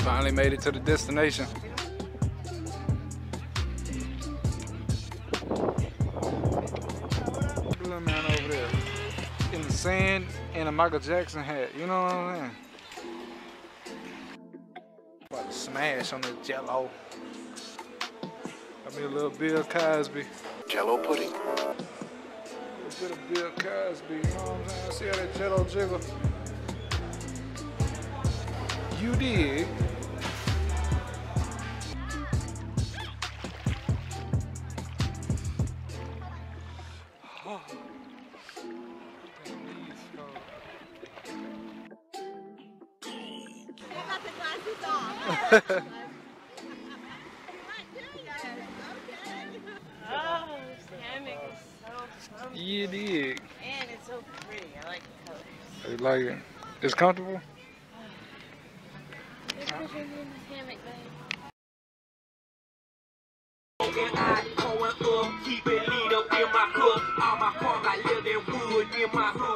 Finally made it to the destination. Little man over there in the sand in a Michael Jackson hat. You know what I'm saying? About to smash on the jello. I mean a little Bill Cosby. Jello pudding. A bit of Bill Cosby, you know what I'm saying? See how that jello jiggle? You dig? I got the glasses off. Oh, hammock is so comfy. You dig? And it's so pretty. I like the colors. You like it? It's comfortable? in my